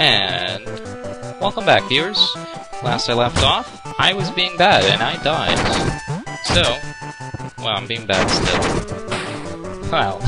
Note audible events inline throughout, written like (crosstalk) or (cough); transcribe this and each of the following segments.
And welcome back, viewers. Last I left off, I was being bad and I died. So, well, I'm being bad still. Well,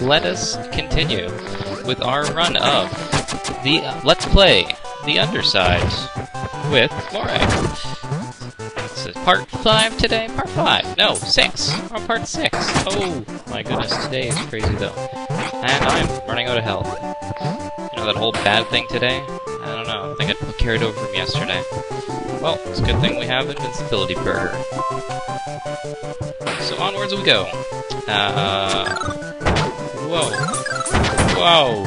(laughs) let us continue with our run of the uh, Let's Play the Underside with Morag. This is part 5 today. Part 5. No, 6. We're on part 6. Oh, my goodness, today is crazy though. And I'm running out of health. Know that whole bad thing today? I don't know. I think I carried over from yesterday. Well, it's a good thing we have Invincibility Burger. So onwards we go. Uh, whoa. Whoa.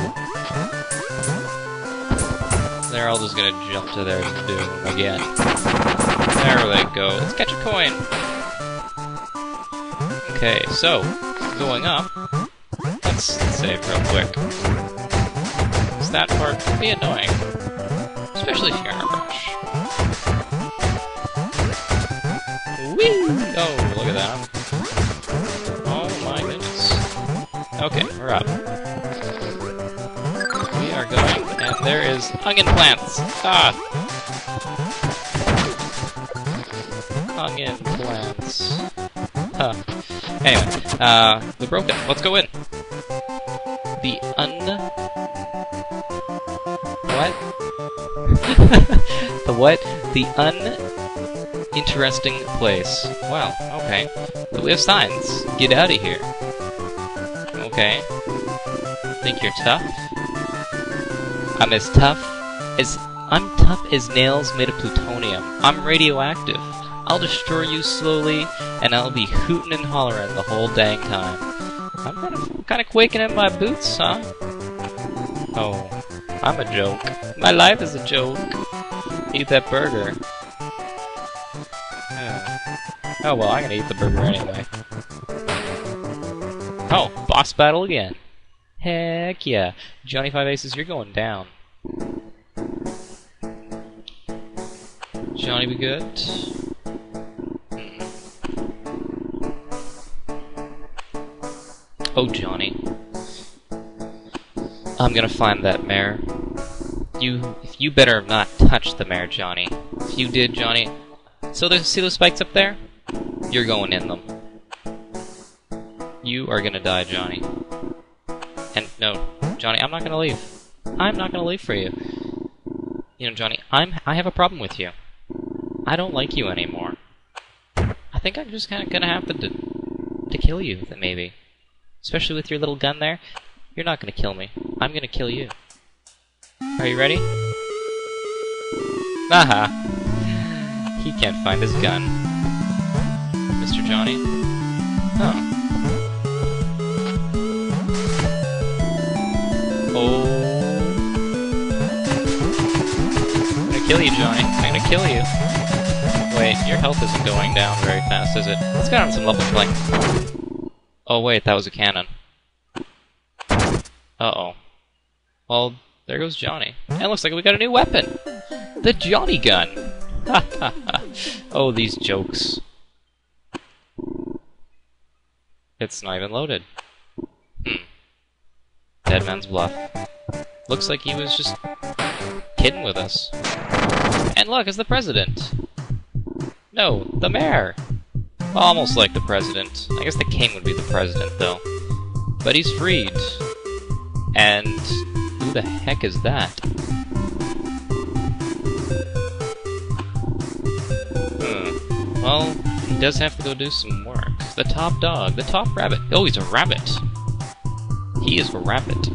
They're all just gonna jump to their doom again. There they go. Let's catch a coin. Okay, so, going up. Let's save real quick. Because that part can be annoying. Especially if you're in a rush. Whee! Oh, look at that. Oh my goodness. Okay, we're up. We are going, and there is onion plants! Ah! Onion plants. Huh. Anyway, uh, the broken. Let's go in. (laughs) the what? The uninteresting place. Wow, okay. But we have signs. Get out of here. Okay. Think you're tough? I'm as tough as... I'm tough as nails made of plutonium. I'm radioactive. I'll destroy you slowly, and I'll be hooting and hollering the whole dang time. I'm kind of, kind of quaking in my boots, huh? Oh, I'm a joke. My life is a joke. Eat that burger. Oh well, I'm gonna eat the burger anyway. Oh, boss battle again. Heck yeah. Johnny Five Aces, you're going down. Johnny be good? Mm. Oh, Johnny. I'm gonna find that mare. You, you better not touch the mare, Johnny. If you did, Johnny. So there's, see those spikes up there? You're going in them. You are gonna die, Johnny. And no, Johnny, I'm not gonna leave. I'm not gonna leave for you. You know, Johnny, I'm I have a problem with you. I don't like you anymore. I think I'm just kind of gonna have to to kill you, maybe. Especially with your little gun there. You're not gonna kill me. I'm gonna kill you. Are you ready? Aha! He can't find his gun. Mr. Johnny? Oh. Oh. I'm gonna kill you, Johnny. I'm gonna kill you. Wait, your health isn't going down very fast, is it? Let's get on some level playing. Oh wait, that was a cannon. Uh-oh. Well, there goes Johnny. And looks like we got a new weapon! The Johnny gun! (laughs) Oh, these jokes. It's not even loaded. Hmm. Dead man's bluff. Looks like he was just kidding with us. And look, it's the president! No, the mayor! Almost like the president. I guess the king would be the president, though. But he's freed. And who the heck is that? Hmm. Well, he does have to go do some work. The top dog, the top rabbit. Oh, he's a rabbit. He is a rabbit.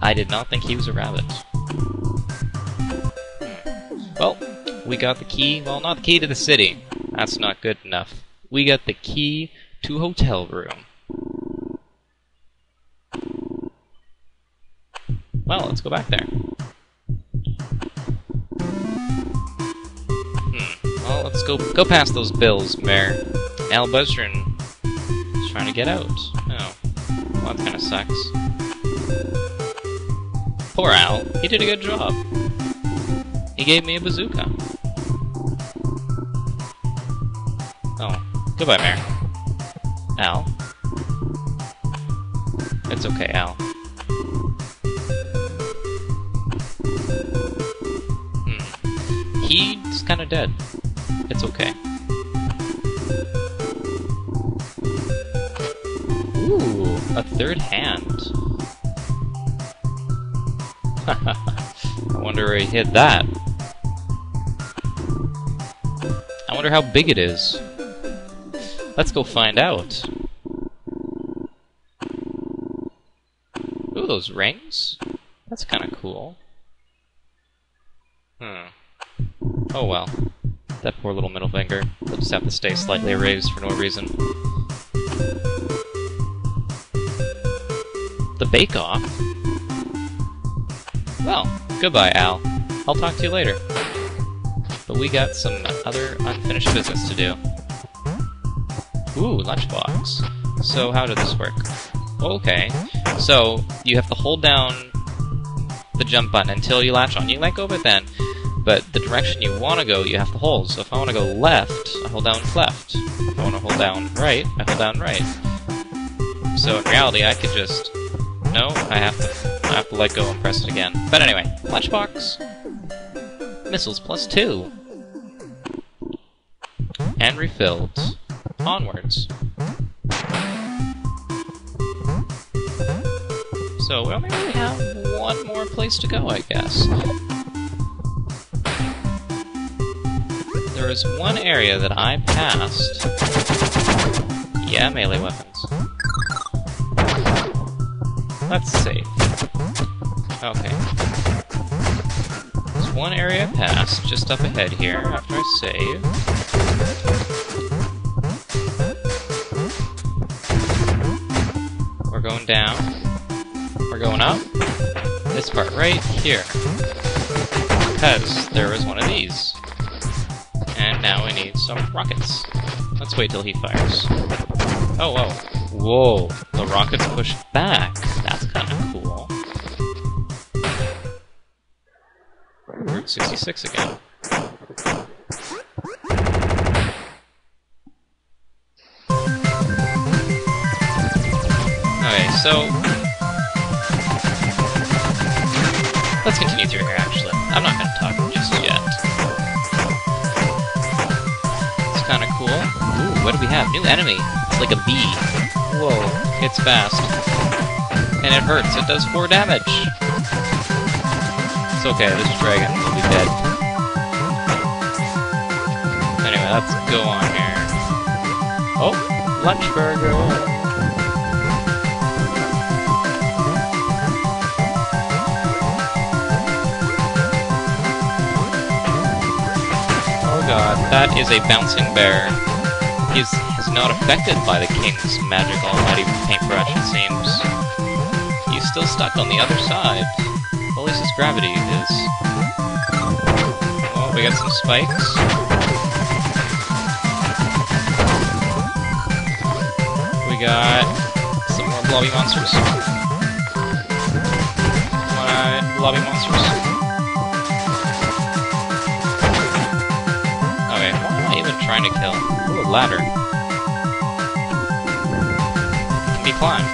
I did not think he was a rabbit. Hmm. Well, we got the key. Well, not the key to the city. That's not good enough. We got the key to hotel room. Well, let's go back there. Hmm. Well, let's go go past those bills, Mayor. Al Buzzdrin is trying to get out. Oh. Well, that kind of sucks. Poor Al. He did a good job. He gave me a bazooka. Oh. Goodbye, Mayor. Al. It's okay, kind of dead. It's okay. Ooh, a third hand. (laughs) I wonder where he hid that. I wonder how big it is. Let's go find out. Ooh, those rings? That's kind of cool. Hmm. Oh well. That poor little middle finger. They'll just have to stay slightly raised for no reason. The Bake Off? Well, goodbye, Al. I'll talk to you later. But we got some other unfinished business to do. Ooh, lunchbox. So how did this work? Okay, so you have to hold down the jump button until you latch on. You let go of it then, but the direction you want to go, you have to hold. So if I want to go left, I hold down left. If I want to hold down right, I hold down right. So in reality, I could just... No, I have to, I have to let go and press it again. But anyway, lunchbox. Missiles plus two. And refilled. Onwards. So we only really have one more place to go, I guess. There is one area that I passed. Yeah, melee weapons. Let's save. Okay. There's one area I passed, just up ahead here, after I save. We're going down. We're going up. This part right here. Because there was one of these. And now we need some rockets. Let's wait till he fires. Oh, whoa. Whoa. The rockets push back. That's kind of cool. Route 66 again. Okay, so Let's continue through here, actually. I'm not gonna what do we have? New enemy! It's like a bee. Whoa, it's fast. And it hurts, it does 4 damage! It's okay, this dragon will be dead. Anyway, let's go on here. Oh, lunch burger! Oh god, that is a bouncing bear. He's, he's not affected by the king's magic almighty paintbrush, it seems. He's still stuck on the other side. At least his gravity is. Oh, we got some spikes. We got some more blobby monsters. What? Blobby monsters. Trying to kill. Ooh, ladder. Can be climbed.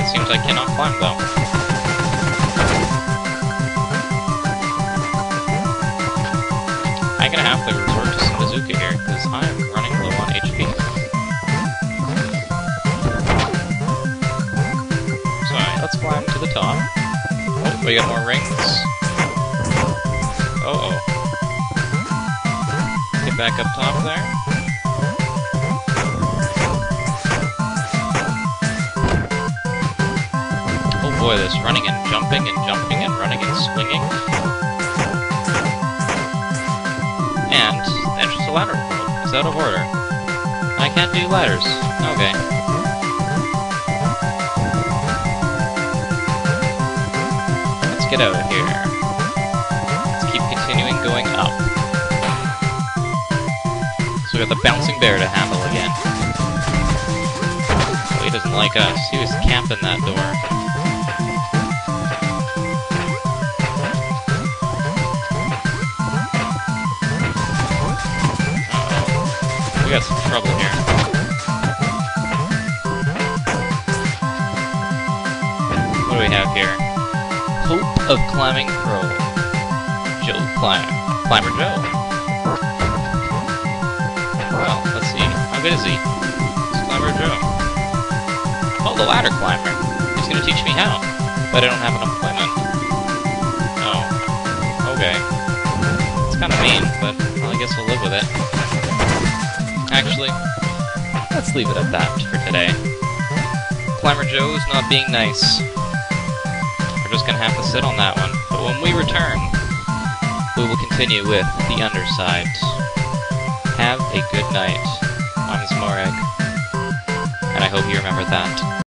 It seems I cannot climb, though. I'm gonna have to resort to some bazooka here, because I am running low on HP. So, let's climb to the top. Oh, we got more rings. Back up top there. Oh boy, this running and jumping and jumping and running and swinging. And the entrance to ladder is out of order. I can't do ladders. Okay. Let's get out of here. Let's keep continuing going up got the bouncing bear to handle again. Oh, he doesn't like us. He was camping that door. We got some trouble here. What do we have here? Hope of Climbing Pro. Joe Climb. Climber Joe. Good he? Climber Joe. Oh, the ladder climber. He's gonna teach me how. But I don't have an employment. Oh. Okay. It's kinda mean, but well, I guess we'll live with it. Actually, let's leave it at that for today. Climber Joe's not being nice. We're just gonna have to sit on that one. But when we return, we will continue with the underside. Have a good night. And I hope you remember that.